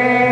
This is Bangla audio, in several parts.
Yeah.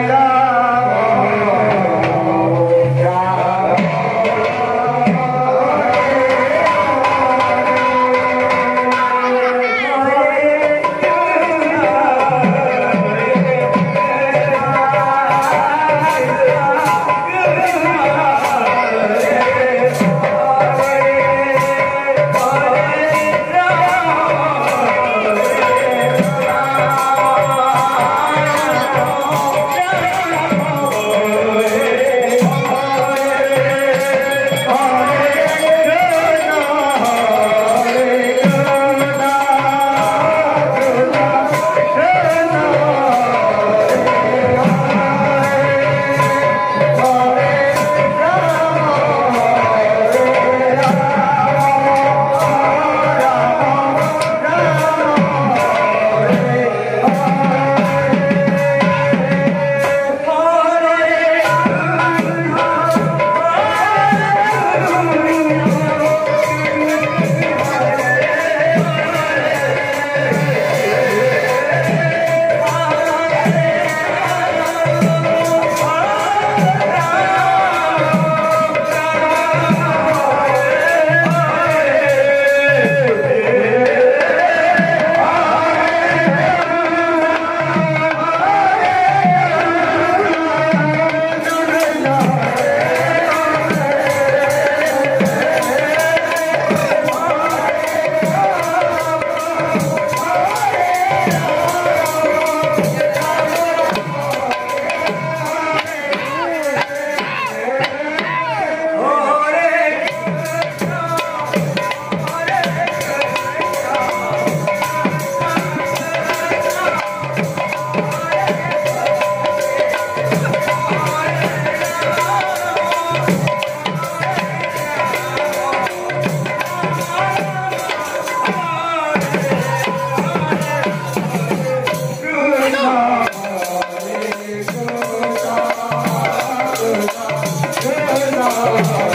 Oh,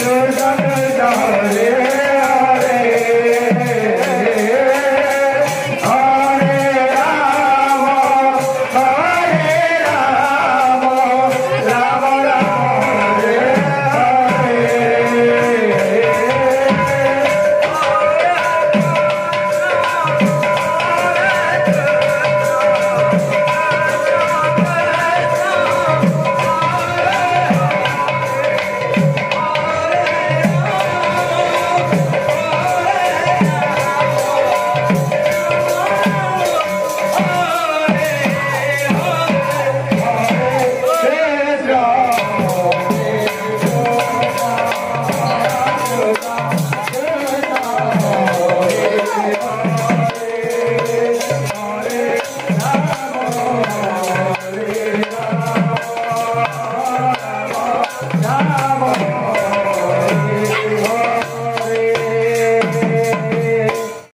जय जय जय